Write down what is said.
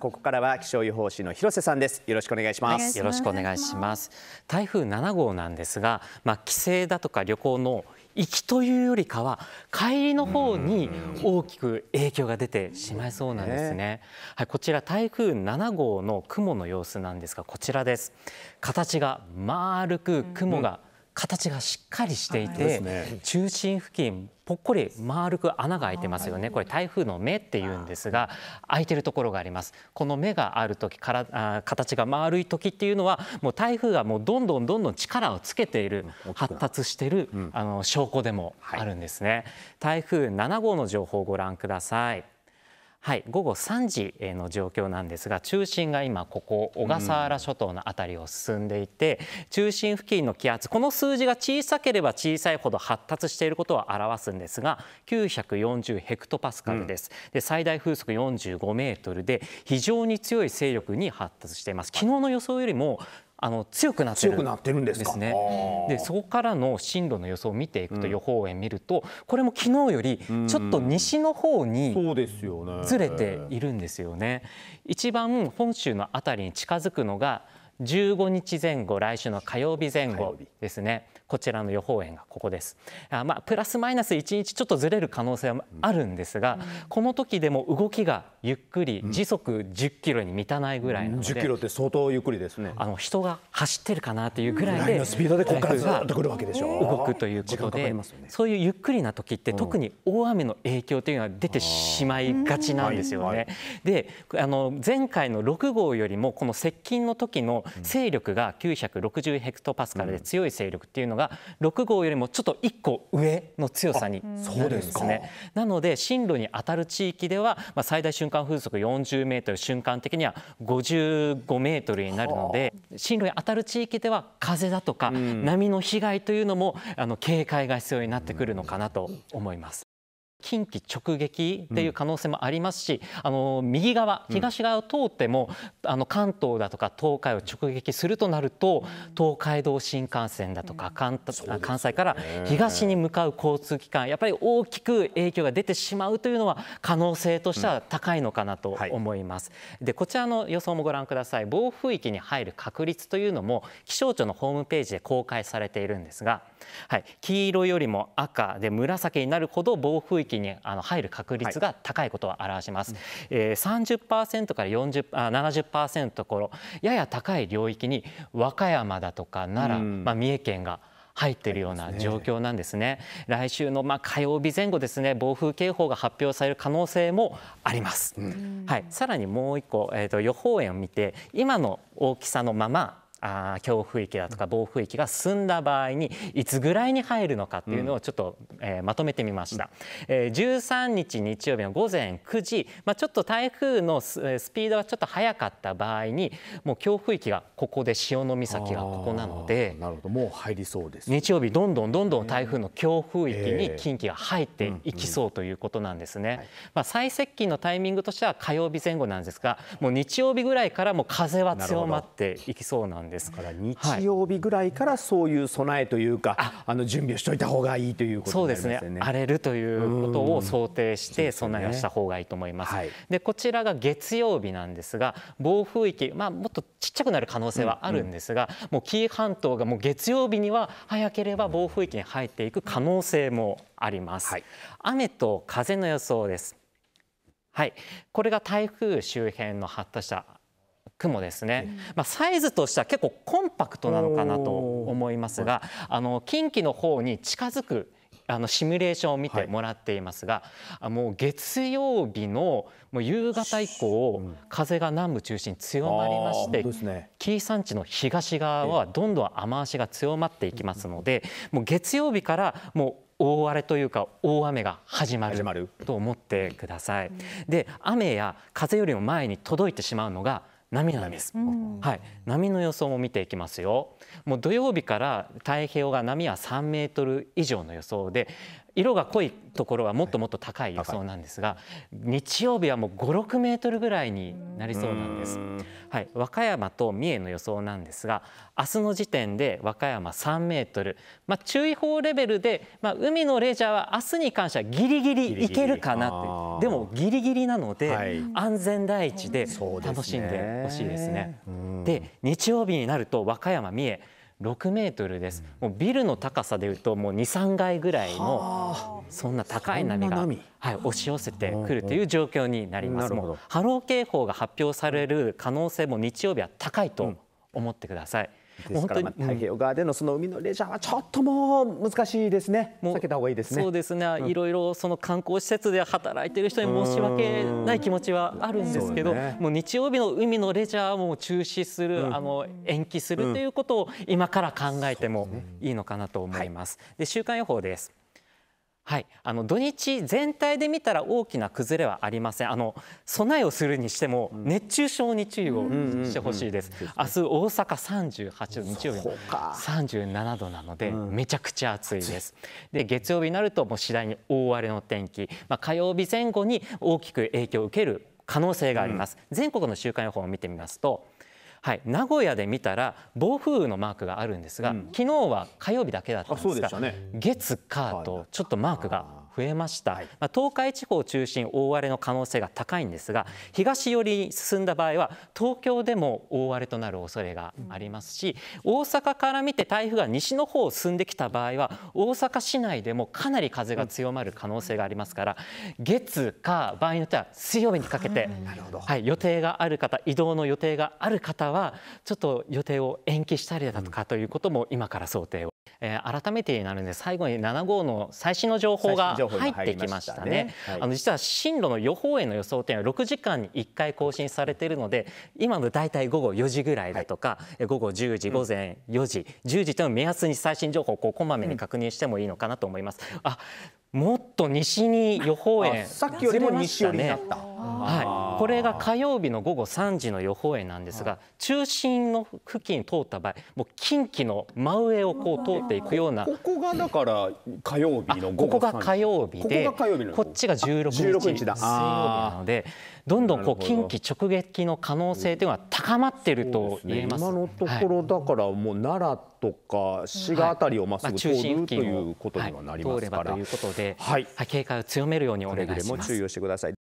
ここからは気象予報士の広瀬さんです。よろしくお願いします。よろしくお願いします。台風7号なんですがまあ帰省だとか旅行の行きというよりかは帰りの方に大きく影響が出てしまいそうなんですね。はい、こちら台風7号の雲の様子なんですがこちらです。形が丸く雲が形がしっかりしていて、中心付近ぽっこり丸く穴が開いてますよね。これ台風の目っていうんですが開いてるところがあります。この目がある時からあ形が丸い時っていうのはもう台風がもうどんどんどんどん力をつけている発達している、あの証拠でもあるんですね、台風7号の情報をご覧くださいはい、午後3時の状況なんですが中心が今ここ小笠原諸島の辺りを進んでいて、うん、中心付近の気圧この数字が小さければ小さいほど発達していることを表すんですが940ヘクトパスカルです、うん、で最大風速45メートルで非常に強い勢力に発達しています。昨日の予想よりもあの強くなってるんですね。でそこからの進路の予想を見ていくと、予報円見るとこれも昨日よりちょっと西の方にずれているんですよね。一番本州の辺りに近づくのが15日前後来週の火曜日前後ですねこちらの予報円がここです。あまあプラスマイナス1日ちょっとずれる可能性はあるんですが、うん、この時でも動きがゆっくり時速10キロに満たないぐらいなので、うん、10キロって相当ゆっくりですね。あの人が走ってるかなっていうぐらいでスピードでここからずっと来るわけでしょ。動くということで、ね、そういうゆっくりな時って特に大雨の影響というのは出てしまいがちなんですよね。であの前回の6号よりもこの接近の時の勢力が960ヘクトパスカルで強い勢力っていうのが6号よりもちょっと1個上の強さになるんですね。なので進路に当たる地域では、まあ、最大瞬間風速40メートル瞬間的には55メートルになるので進路に当たる地域では風だとか波の被害というのもあの警戒が必要になってくるのかなと思います。近畿直撃っていう可能性もありますし、うん、あの右側東側を通っても、うん、あの関東だとか東海を直撃するとなると、東海道新幹線だとか関,、関西から東に向かう交通機関やっぱり大きく影響が出てしまうというのは可能性としては高いのかなと思います。うんはい、でこちらの予想もご覧ください。暴風域に入る確率というのも気象庁のホームページで公開されているんですが、はい、黄色よりも赤で紫になるほど暴風域域にあの入る確率が高いことを表します。はい、えー、30%から40あ70%のところやや高い領域に和歌山だとか奈良、まあ、三重県が入っているような状況なんですね。すね来週のまあ火曜日前後ですね暴風警報が発表される可能性もあります。うん、はい。さらにもう一個えっ、ー、と予報円を見て今の大きさのままあ強風域だとか暴風域が進んだ場合にいつぐらいに入るのかっていうのをちょっと、えー、まとめてみました、えー、13日日曜日の午前9時、まあ、ちょっと台風のスピードがちょっと速かった場合にもう強風域がここで潮岬がここなのでなるほど。もう入りそうです、日曜日どんどんどんどん台風の強風域に近畿が入っていきそうということなんですね、まあ、最接近のタイミングとしては火曜日前後なんですがもう日曜日ぐらいからもう風は強まっていきそうなんですから日曜日ぐらいからそういう備えというか、はい、あの準備をしておいた方がいいということそうですね。荒れるということを想定して備えをした方がいいと思います。で、ね。はい、こちらが月曜日なんですが暴風域、まあ、もっとちっちゃくなる可能性はあるんですが、うん。うん、もう紀伊半島がもう月曜日には早ければ暴風域に入っていく可能性もあります。はい、雨と風の予想です。はい、これが台風周辺の発達した雲ですね、まあ、サイズとしては結構コンパクトなのかなと思いますがあの近畿の方に近づくあのシミュレーションを見てもらっていますが、はい、もう月曜日のもう夕方以降、風が南部中心に強まりまして、ね、紀伊山地の東側はどんどん雨足が強まっていきますので、もう月曜日からもう大荒れというか大雨が始まると思ってください。で雨や風よりも前に届いてしまうのが波なんです、はい、波の予想も見ていきますよ。もう土曜日から太平洋側波は3メートル以上の予想で色が濃いところはもっともっと高い予想なんですが、日曜日はもう5、6メートルぐらいになりそうなんです。はい、和歌山と三重の予想なんですが、明日の時点で和歌山3メートル、まあ、注意報レベルで、まあ、海のレジャーは明日に関してはギリギリいけるかなって。でもギリギリなので、はい、安全第一で楽しんでほしいですね。で日曜日になると和歌山三重6メートルです、もうビルの高さでいうともう2、3階ぐらいのそんな高い波がはい、押し寄せてくるという状況になります。もう波浪警報が発表される可能性も日曜日は高いと思ってください。ですから、まあ、太平洋側でのその海のレジャーはちょっともう難しいですね避けた方がいいですね。そうですね、うん、いろいろその観光施設で働いている人に申し訳ない気持ちはあるんですけど、ね、もう日曜日の海のレジャーも中止する、うん、あの延期するということを今から考えてもいいのかなと思います。はい、で週間予報ですはい、あの土日全体で見たら大きな崩れはありません。あの備えをするにしても熱中症に注意をしてほしいです。明日大阪38度、日曜日37度なのでめちゃくちゃ暑いです。で月曜日になるともう次第に大荒れの天気、まあ、火曜日前後に大きく影響を受ける可能性があります。全国の週間予報を見てみますと。はい、名古屋で見たら暴風雨のマークがあるんですが、うん、昨日は火曜日だけだったんですが、ね、月火とちょっとマークが増えました、はい、まあ、東海地方を中心大荒れの可能性が高いんですが東寄りに進んだ場合は東京でも大荒れとなる恐れがありますし、大阪から見て台風が西の方を進んできた場合は大阪市内でもかなり風が強まる可能性がありますから月火場合によっては水曜日にかけて、はい、予定がある方移動の予定がある方はちょっと予定を延期したりだとかということも今から想定を。えー、改めてになるんで最後に7号の最新の情報が入ってきましたね。あの実は進路の予報円の予想点は6時間に1回更新されているので今の大体午後4時ぐらいだとか、はい、午後10時、午前4時、10時というのを目安に最新情報をこうこまめに確認してもいいのかなと思います。あもっと西に予報円、さっきよりも西寄りになった。はい、これが火曜日の午後3時の予報円なんですが、中心の付近通った場合、もう近畿の真上をこう通っていくような。ここがだから火曜日のここが火曜日で、こっちが16日16日だ。水曜日なので、どんどんこう近畿直撃の可能性というのは高まっていると言えます。今のところだからもう奈良とか滋賀あたりをまっすぐ通るということにはなりますから、ということで、はい、警戒を強めるようにお願いします。注意をしてください。